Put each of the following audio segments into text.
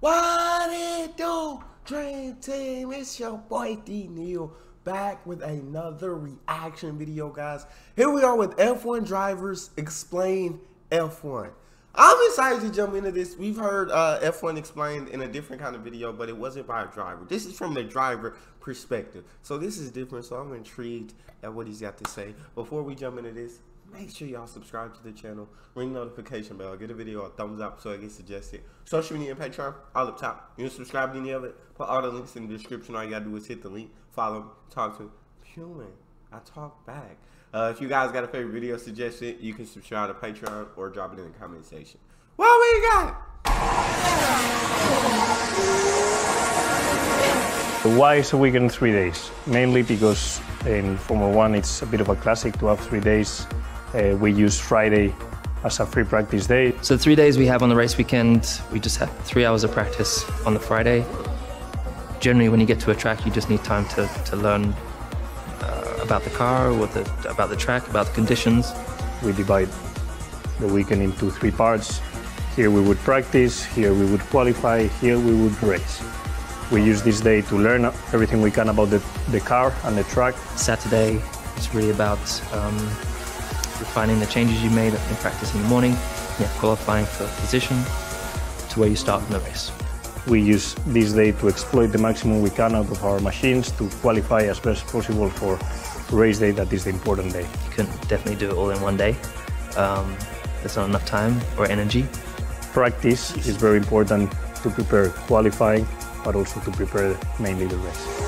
What it do? Dream Team, it's your boy D Neal back with another reaction video, guys. Here we are with F1 drivers explain F1. I'm excited to jump into this. We've heard uh, F1 explained in a different kind of video, but it wasn't by a driver. This is from the driver perspective. So this is different, so I'm intrigued at what he's got to say. Before we jump into this, make sure y'all subscribe to the channel, ring the notification bell, get a video a thumbs up so it gets suggested. Social media and Patreon, all up top. You subscribe to any of it, put all the links in the description. All you gotta do is hit the link, follow, talk to human. I talk back. Uh, if you guys got a favorite video suggestion, you can subscribe to Patreon or drop it in the comment section. What we got? Why is a weekend three days? Mainly because in Formula One it's a bit of a classic to have three days. Uh, we use Friday as a free practice day. So three days we have on the race weekend, we just have three hours of practice on the Friday. Generally, when you get to a track, you just need time to, to learn about the car, what the, about the track, about the conditions. We divide the weekend into three parts. Here we would practice, here we would qualify, here we would race. We use this day to learn everything we can about the, the car and the track. Saturday is really about um, refining the changes you made in practice in the morning, yeah, qualifying for position to where you start in the race. We use this day to exploit the maximum we can out of our machines to qualify as best possible for race day that is the important day. You can definitely do it all in one day. Um, there's not enough time or energy. Practice is very important to prepare qualifying, but also to prepare mainly the race.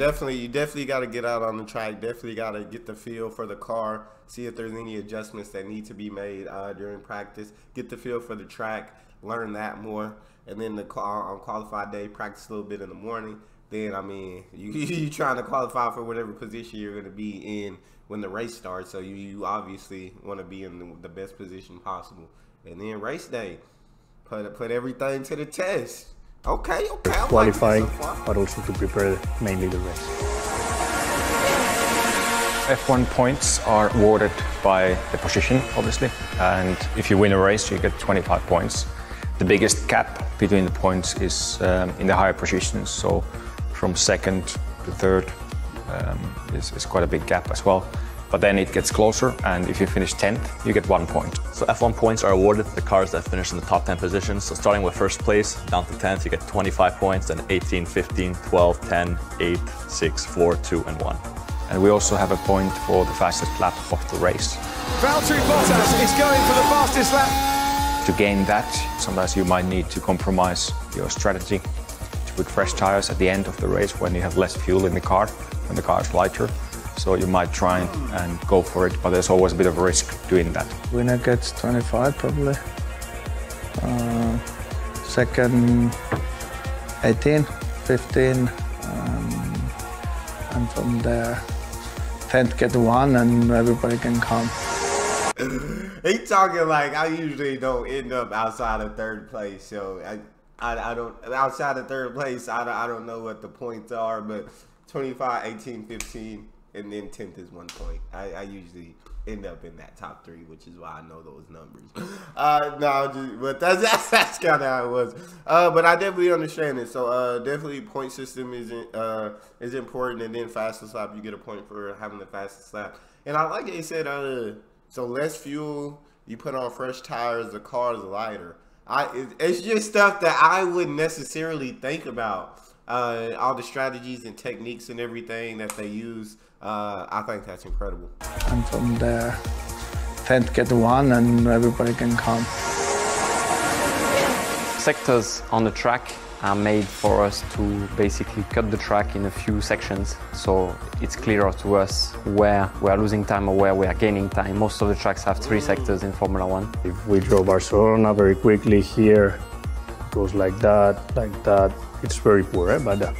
Definitely, you definitely got to get out on the track. Definitely got to get the feel for the car. See if there's any adjustments that need to be made uh, during practice. Get the feel for the track. Learn that more, and then the on qualified day, practice a little bit in the morning then I mean you you trying to qualify for whatever position you're going to be in when the race starts. So you, you obviously want to be in the, the, best position possible. And then race day, put put everything to the test. Okay, okay. I Qualifying, so but also to prepare mainly the race. F1 points are awarded by the position, obviously. And if you win a race, you get 25 points. The biggest gap between the points is um, in the higher positions. So from second to third um, is, is quite a big gap as well. But then it gets closer, and if you finish 10th, you get one point. So F1 points are awarded to the cars that finish in the top 10 positions. So starting with first place, down to 10th, you get 25 points, then 18, 15, 12, 10, 8, 6, 4, 2, and 1. And we also have a point for the fastest lap of the race. Valtteri Bottas is going for the fastest lap. To gain that, sometimes you might need to compromise your strategy to put fresh tires at the end of the race when you have less fuel in the car, when the car is lighter. So you might try and go for it, but there's always a bit of a risk doing that. Winner gets 25 probably. Uh, second 18, 15, um, and from there 10th get one and everybody can come. he talking like I usually don't end up outside of third place, so I I, I don't outside of third place. I don't, I don't know what the points are, but 25, 18, 15, and then 10th is one point. I, I usually end up in that top three, which is why I know those numbers. Uh, no, just, but that's that's, that's kind of how it was. Uh, but I definitely understand it. So uh, definitely point system is uh is important, and then fastest lap you get a point for having the fastest lap. And I like it. said uh, so less fuel. You put on fresh tires. The car is lighter. I it's just stuff that I wouldn't necessarily think about. Uh, all the strategies and techniques and everything that they use, uh, I think that's incredible. And from there, 10th get one and everybody can come. Sectors on the track are made for us to basically cut the track in a few sections so it's clearer to us where we are losing time or where we are gaining time. Most of the tracks have three sectors in Formula One. If we draw Barcelona very quickly here, goes like that, like that, it's very poor, eh? but uh,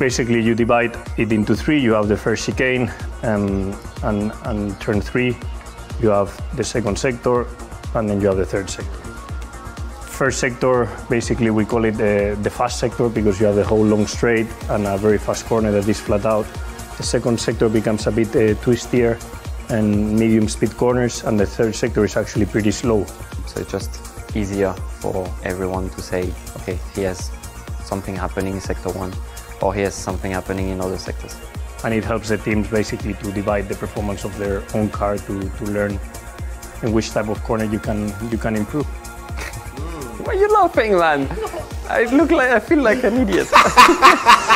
basically you divide it into three. You have the first chicane and, and, and turn three, you have the second sector, and then you have the third sector first sector, basically we call it the, the fast sector because you have the whole long straight and a very fast corner that is flat out. The second sector becomes a bit uh, twistier and medium speed corners, and the third sector is actually pretty slow. So it's just easier for everyone to say, okay, he has something happening in sector one, or he has something happening in other sectors. And it helps the teams basically to divide the performance of their own car to, to learn in which type of corner you can you can improve. Why are you laughing, man? I look like I feel like an idiot.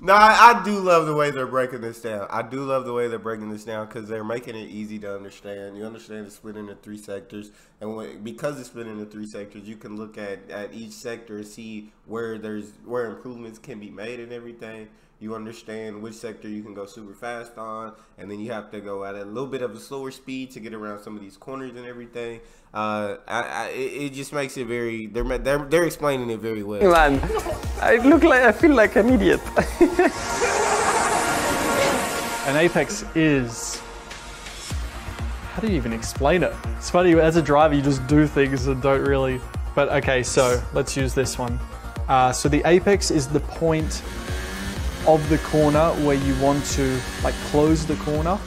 No, I, I, do love the way they're breaking this down. I do love the way they're breaking this down because they're making it easy to understand. You understand it's split into three sectors, and when, because it's split into three sectors, you can look at, at each sector and see where there's where improvements can be made and everything. You understand which sector you can go super fast on, and then you have to go at a little bit of a slower speed to get around some of these corners and everything. Uh, I, I, it just makes it very. They're they're they're explaining it very well. Man, I look like I feel like an idiot. An apex is. How do you even explain it? It's funny as a driver, you just do things and don't really. But okay, so let's use this one. Uh, so the apex is the point of the corner where you want to like close the corner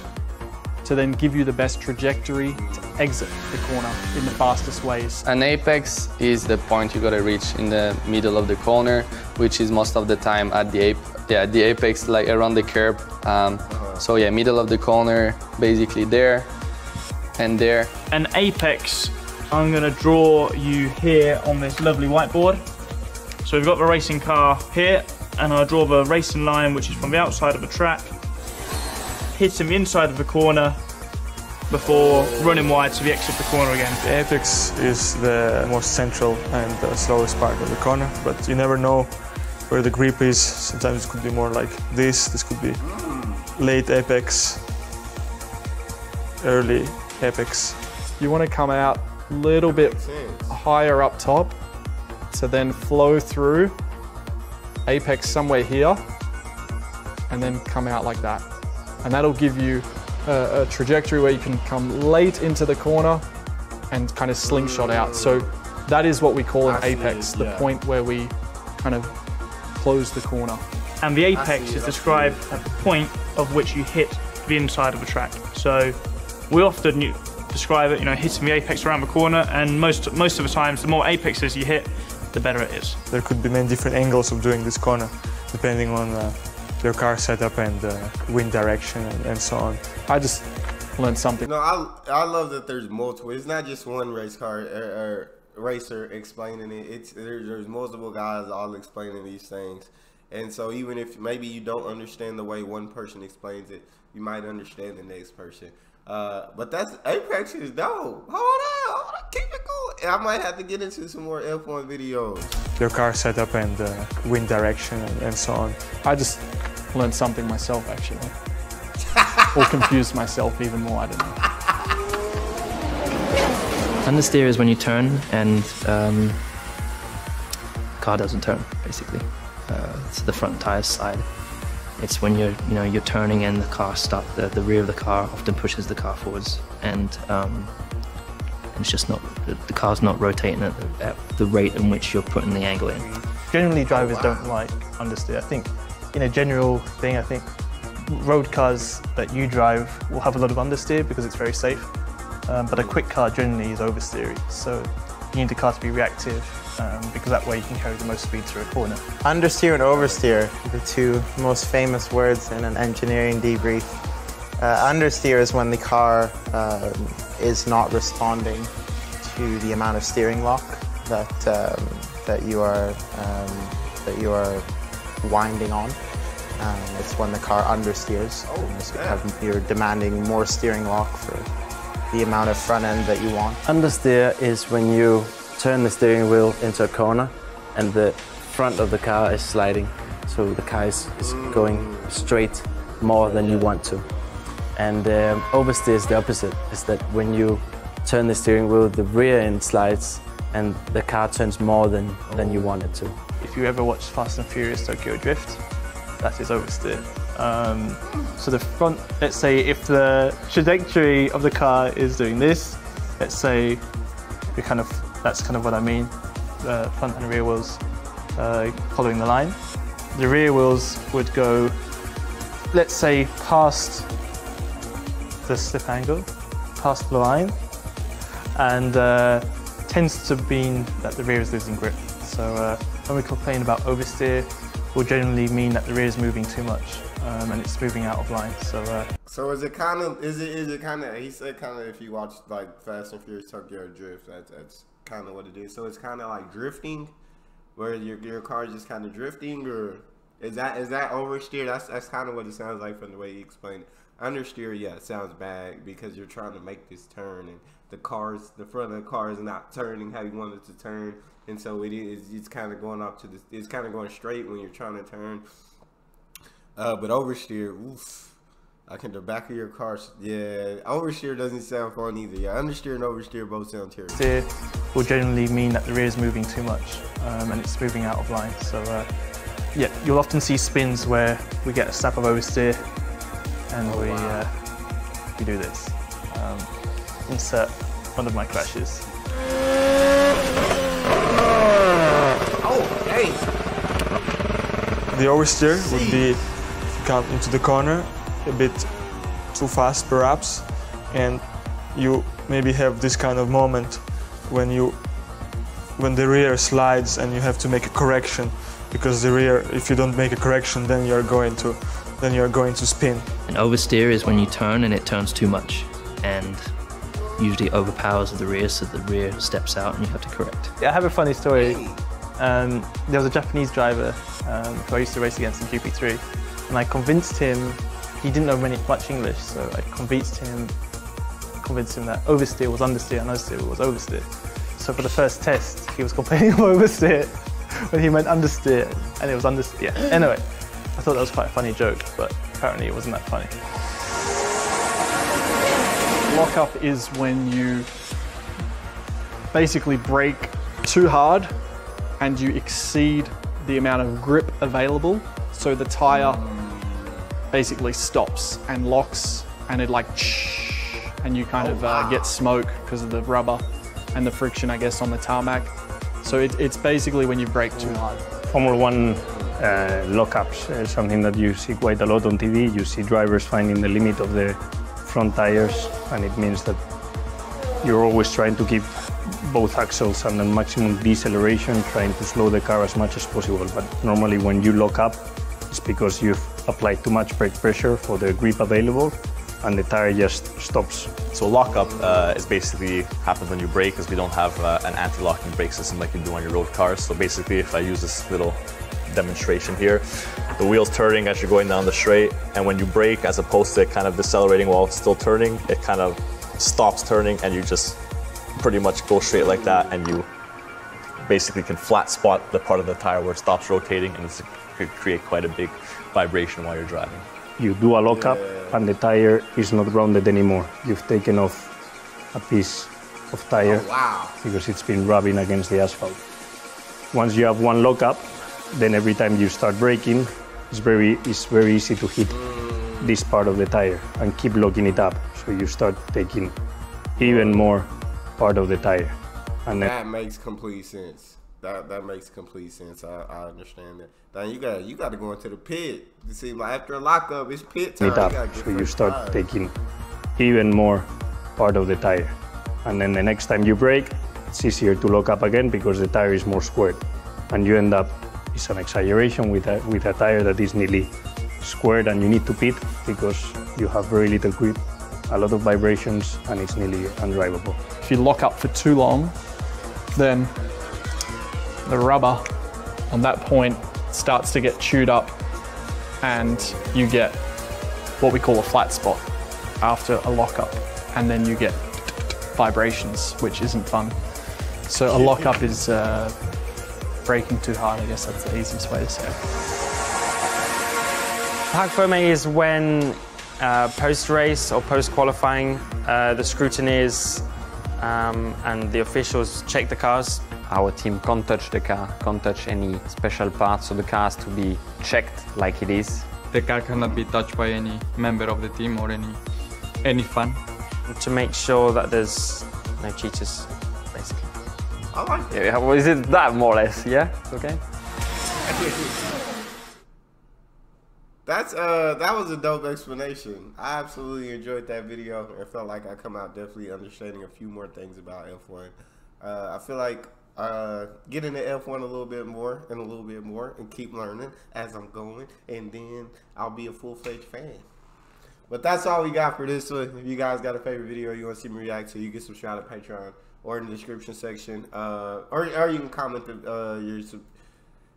to then give you the best trajectory to exit the corner in the fastest ways. An apex is the point you gotta reach in the middle of the corner, which is most of the time at the ape, yeah, the apex, like around the curb. Um, so yeah, middle of the corner, basically there and there. An apex, I'm gonna draw you here on this lovely whiteboard. So we've got the racing car here, and I draw the racing line, which is from the outside of the track, hitting the inside of the corner before running wide to the exit of the corner again. The apex is the most central and the slowest part of the corner, but you never know where the grip is. Sometimes it could be more like this, this could be late apex, early apex. You want to come out a little bit higher up top to then flow through apex somewhere here and then come out like that. And that'll give you a, a, trajectory where you can come late into the corner and kind of slingshot out. So that is what we call an apex, the point where we kind of close the corner. And the apex is described at the point of which you hit the inside of a track. So we often describe it, you know, hitting the apex around the corner, and most most of the times, the more apexes you hit, the better it is. There could be many different angles of doing this corner, depending on uh, your car setup and uh, wind direction and, and, so on. I just learned something. No, I I love that there's multiple. It's not just one race car or, or racer explaining it. It's there's, there's multiple guys all explaining these things. And so even if maybe you don't understand the way one person explains it, you might understand the next person. Uh, but that's Apex is dope. Hold on, hold on, keep it going. I might have to get into some more F1 videos. Your car setup and uh, wind direction and, and, so on. I just learned something myself actually, or confused myself even more. I don't know. Understeer is when you turn and um, car doesn't turn, basically. Uh, it's the front tire side. It's when you're, you know, you're turning and the car stop. The, the rear of the car often pushes the car forwards, and um, it's just not the, the, car's not rotating at the, at the, rate in which you're putting the angle in. Generally, drivers oh, wow. don't like understeer. I think, in a general thing, I think road cars that you drive will have a lot of understeer because it's very safe. Um, but a quick car generally is oversteery, so you need the car to be reactive um, because that way you can carry the most speed through a corner. Understeer and oversteer, are the two most famous words in an engineering debrief. Uh, understeer is when the car uh, is not responding to the amount of steering lock that um, that you are um, that you are winding on. Um, it's when the car understeers. Oh, so you have, you're demanding more steering lock for the amount of front end that you want. Understeer is when you turn the steering wheel into a corner and the front of the car is sliding. So the car is, is going straight more than you want to. And um, oversteer is the opposite, is that when you turn the steering wheel, the rear end slides and the car turns more than, than you want it to. If you ever watch Fast and Furious Tokyo Drift, that is oversteer. Um, so the front, let's say if the trajectory of the car is doing this, let's say we kind of that's kind of what I mean. The front and rear wheels uh, following the line. The rear wheels would go, let's say, past the slip angle, past the line, and uh, tends to mean that the rear is losing grip. So uh, when we complain about oversteer, will generally mean that the rear is moving too much um, and it's moving out of line. So uh, So is it kind of is it is it kind of he said kind of if you watch like Fast and Furious Tokyo Drift that's that's kind of what it is. So it's kind of like drifting, where your your car is just kind of drifting, or is that is that oversteer? That's that's kind of what it sounds like from the way you explained it. Understeer, yeah, sounds bad because you're trying to make this turn and the cars, the front of the car is not turning how you want it to turn, and so it is it's kind of going up to the it's kind of going straight when you're trying to turn. Uh, but oversteer, oof. Like in the back of your car, yeah. Oversteer doesn't sound fun either. Yeah, understeer and oversteer both sound terrible. steer will generally mean that the rear is moving too much um, and it's moving out of line. So uh, yeah, you'll often see spins where we get a snap of oversteer and we uh, we do this. Um, insert one of my crashes. Oh, hey. The oversteer would be to come into the corner a bit too fast perhaps and you maybe have this kind of moment when you when the rear slides and you have to make a correction because the rear if you don't make a correction then you're going to then you're going to spin An oversteer is when you turn and it turns too much and usually overpowers the rear so the rear steps out and you have to correct. Yeah, I have a funny story. Um, there was a Japanese driver um, who I used to race against in GP3, and I convinced him. He didn't know many, much English, so I convinced him, convinced him that oversteer was understeer and understeer was oversteer. So for the first test, he was complaining of oversteer when he meant understeer, and it was understeer. Yeah. Anyway, I thought that was quite a funny joke, but apparently it wasn't that funny. Lockup is when you basically brake too hard and you exceed the amount of grip available. So the tire basically stops and locks and it like and you kind of uh, get smoke because of the rubber and the friction, I guess, on the tarmac. So it, it's basically when you brake too hard. Formula One uh, lockups is something that you see quite a lot on TV. You see drivers finding the limit of the front tires, and it means that you're always trying to keep both axles under maximum deceleration, trying to slow the car as much as possible. But normally, when you lock up, it's because you've applied too much brake pressure for the grip available, and the tire just stops. So lockup uh, is basically happens when you brake because we don't have uh, an anti-locking brake system like you do on your road cars. So basically, if I use this little demonstration here, the wheel's turning as you're going down the straight, and when you brake, as opposed to kind of decelerating while it's still turning, it kind of stops turning, and you just pretty much go straight like that, and you basically can flat spot the part of the tire where it stops rotating, and it could create quite a big vibration while you're driving. You do a lockup, and the tire is not rounded anymore. You've taken off a piece of tire oh, wow. because it's been rubbing against the asphalt. Once you have one lockup, then every time you start braking, it's very, it's very easy to hit this part of the tire and keep locking it up. So you start taking even more part of the tire. And then That makes complete sense. That that makes complete sense. I, I understand that. Now you got you got to go into the pit. It see, like after a lockup, it's pit time. it up. gotta So you start taking even more part of the tire. And then the next time you brake, it's easier to lock up again because the tire is more squared. And you end up, it's an exaggeration with a, with a tire that is nearly squared and you need to pit because you have very little grip, a lot of vibrations, and it's nearly undrivable. If you lock up for too long, then the rubber on that point starts to get chewed up and you get what we call a flat spot after a lockup. And then you get vibrations, which isn't fun. So a lockup is uh, braking too hard, I guess that's the easiest way to say it. Parc fermé is when uh, post race or post qualifying, uh, the scrutineers um, and the officials check the cars. Our team can't touch the car, can't touch any special parts, so the car has to be checked like it is. The car cannot be touched by any member of the team or any any fan. To make sure that there's no cheaters, basically. I like that. Yeah, well, is it that more or less? Yeah, okay. That's uh that was a dope explanation. I absolutely enjoyed that video. I felt like I come out definitely understanding a few more things about F1. Uh, I feel like uh, get into F1 a little bit more and a little bit more and keep learning as I'm going, and then I'll be a full fledged fan. But that's all we got for this one. If you guys got a favorite video you want to see me react to, you can subscribe to Patreon or in the description section, uh, or or you can comment the, uh, your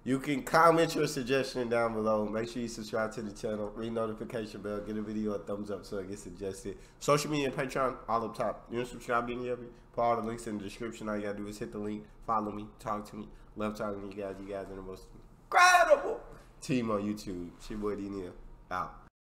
you can comment your suggestion down below. Make sure you subscribe to the channel, ring notification bell, get a video a thumbs up so it gets suggested. Social media and Patreon, all up top. You to subscribe to any? Put all the links in the description. All you gotta do is hit the link, follow me, talk to me. Love talking to you guys. You guys are the most incredible team on YouTube. It's your boy D. Out.